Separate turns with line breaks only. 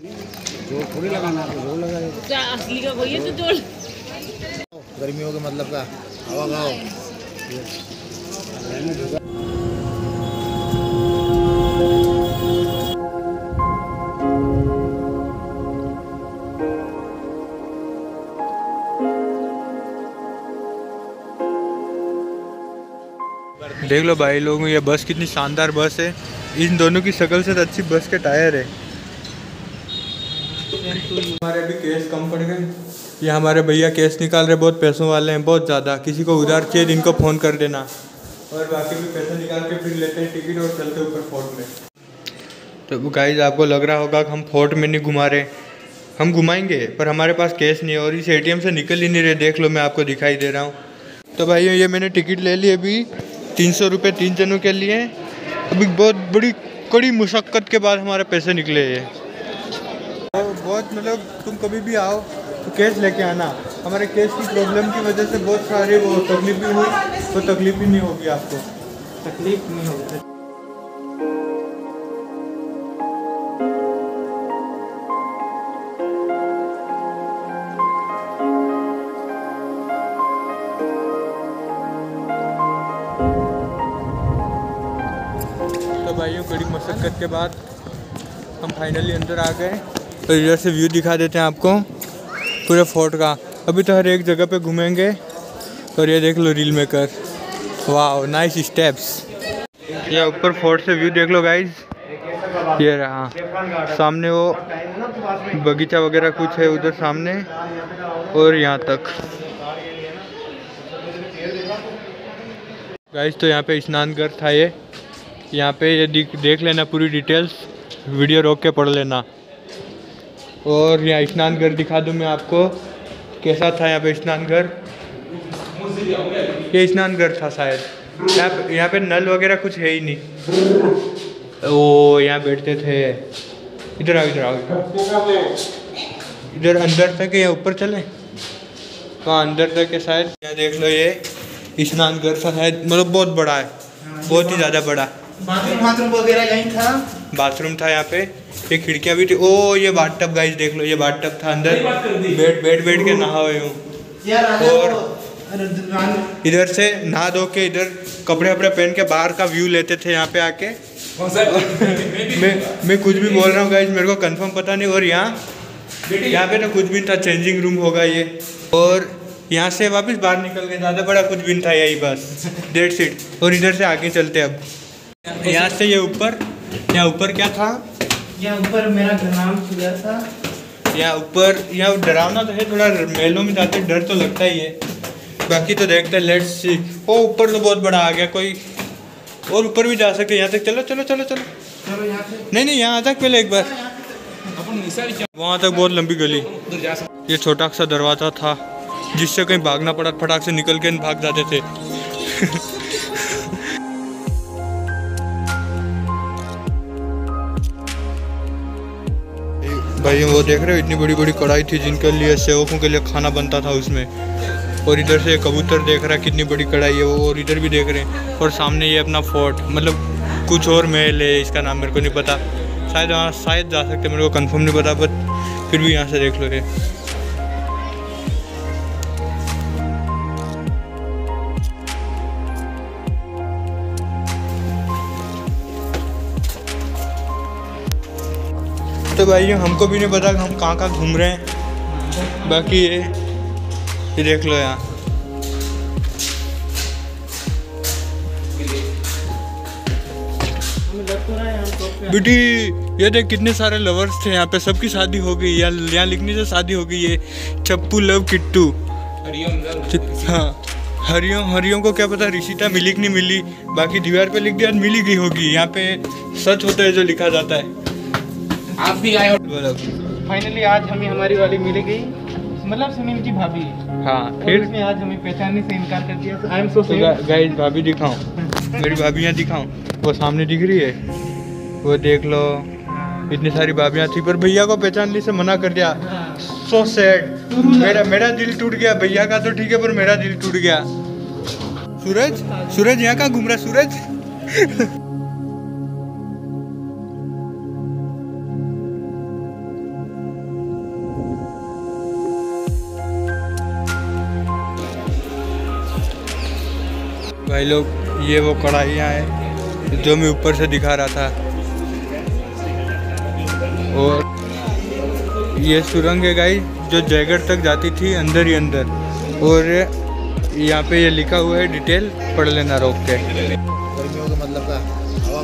ज़ोर थोड़ी लगाना है ज़ोर लगाए
क्या असली का वही है तो जो
गर्मियों के मतलब का हवा खाओ।
देख लो भाई लोगों ये बस कितनी शानदार बस है। इन दोनों की शक्ल से तो अच्छी बस के टायर है। हमारे अभी केस कम पड़ गए। ये हमारे भैया केस निकाल रहे, बहुत पैसों वाले हैं, बहुत ज़्यादा। किसी को उधार चाहिए, इनको फ़ोन कर देना। और बाकी भी पैसे निकाल के फिर लेते हैं टिकट और चलते ऊपर फोर्ट में। तो गाइज़ आपको लग रहा होगा कि हम फोर्ट में नहीं घुमा रहे। हम घुमाएँगे, पर हमारे पास कैश नहीं है और इस एटीएम से निकल ही नहीं रहे। देख लो, मैं आपको दिखाई दे रहा हूँ। तो भाई ये मैंने टिकट ले ली अभी तीन सौ रुपये तीन जनों के लिए। अभी बहुत बड़ी, कड़ी मुशक्क़त के बाद हमारे पैसे निकले तो बहुत मतलब तुम कभी भी आओ तो कैश लेके आना। हमारे कैश की प्रॉब्लम की वजह से बहुत सारे वो तकलीफ़ भी हुई तो तकलीफ़ भी नहीं होगी आपको। तकलीफ़ नहीं होगी। तो भाइयों बड़ी मशक्क़त के बाद हम फाइनली अंदर आ गए। इधर से व्यू दिखा देते हैं आपको, पूरे फोर्ट का। अभी तो हर एक जगह पे घूमेंगे। और ये देख लो रील मेकर वाह नाइस स्टेप्स ये ऊपर फोर्ट से व्यू देख लो गाइज़ ये रहा। सामने वो बगीचा वगैरह कुछ है उधर सामने। और यहाँ तक। गाइज़ तो यहाँ पे स्नान घर था ये। यहाँ पे ये देख लेना पूरी डिटेल्स वीडियो रोक के पढ़ लेना। और यहाँ स्नान घर दिखा दूँ मैं आपको। कैसा था यहाँ पे स्नान घर? ये स्नान घर था शायद। यहाँ पे यहाँ पे नल वगैरह कुछ है ही नहीं। ओ, यहाँ बैठते थे। इधर आओ इधर आओ। इधर अंदर तक या ऊपर चले? हाँ अंदर तक है शायद? यहाँ देख लो ये। स्नान घर था शायद। मतलब बहुत बड़ा है। बहुत ही ज़्यादा बड़ा।
बाथरूम वगैरह यहीं था।
बाथरूम था यहाँ पे ये खिड़कियाँ भी थी। ओ ये बाट टब गाइस देख लो ये बाट टब था अंदर। बैठ बैठ बैठ के नहा हुए हूँ। और- इधर से नहा धो के इधर कपड़े वपड़े पहन के बाहर का व्यू लेते थे यहाँ पे आके। मैं मैं कुछ भी बोल रहा हूँ गाइज़ मेरे को कंफर्म पता नहीं। और यहाँ यहाँ पे तो कुछ भी था चेंजिंग रूम होगा ये। और यहाँ से वापस बाहर निकल गए ज़्यादा बड़ा कुछ भी नहीं था यही बस। डेढ़ सीट और इधर से आगे चलते अब। यहाँ से ये ऊपर यहाँ ऊपर क्या था?
यहाँ ऊपर मेरा घर नाम खुला था।
यहाँ ऊपर यहाँ डरावना तो है थोड़ा मेलों में जाते डर तो लगता ही है। बाकी तो देखते हैं लेट्स सी ओ ऊपर तो बहुत बड़ा आ गया कोई और ऊपर भी जा सकते यहाँ तक चलो चलो चलो चलो।
चलो यहाँ
नहीं नहीं यहाँ तक पहले एक बार। वहाँ तक बहुत लंबी गली। ये छोटा सा दरवाज़ा था जिससे कहीं भागना पड़ा फटाक से निकल के भाग जाते थे। भाई, वो देख रहे हो, इतनी बड़ी बड़ी कढ़ाई थी जिनके लिए, सेवकों के लिए खाना बनता था उसमें। और इधर से कबूतर देख रहा है, कितनी बड़ी कढ़ाई है वो, और इधर भी देख रहे हैं, और सामने ये अपना फोर्ट मतलब कुछ और महल है, इसका नाम मेरे को नहीं पता। शायद वहाँ शायद जा सकते मेरे को कंफर्म नहीं पता बट फिर भी यहाँ से देख लो ये। तो भाई हमको भी नहीं पता कि हम कहाँ कहाँ घूम रहे हैं। बाकी ये ये देख लो यहाँ। बेटी, ये देख कितने सारे लवर्स थे यहाँ पे। सबकी शादी हो गई, यहाँ यहाँ लिखने से शादी हो गई है चप्पू, लव, किट्टू। हाँ हरिओम हरिओम को क्या पता रिशिता मिली कि नहीं मिली। बाकी दीवार पे लिख दिया, मिली गई होगी। यहाँ पे सच होता है जो लिखा जाता है।
आप भी आए
बोलो
फाइनली आज हमें हमारी वाली मिल गई। मतलब सुनील की भाभी।
हाँ
और
फिर?
उसने आज हमें पहचानने से इनकार कर दिया। आई एम सो
गाइस भाभी दिखाऊँ। मेरी भाभियाँ दिखाऊँ। वो सामने दिख रही है। वो देख लो। इतनी सारी भाभियाँ थी पर भैया को पहचानने से मना कर दिया। सो सैड मेरा मेरा दिल टूट गया। भैया का तो ठीक है पर मेरा दिल टूट गया। सूरज? सूरज यहाँ कहाँ घूम रहा सूरज? भाई लोग, ये वो कढ़ाइयाँ हैं, जो मैं ऊपर से दिखा रहा था। और ये सुरंग है गाई जो जयगढ़ तक जाती थी अंदर ही अंदर। और यहाँ पे ये लिखा हुआ है, डिटेल पढ़ लेना रोक के।
गर्मियों का मतलब का हवा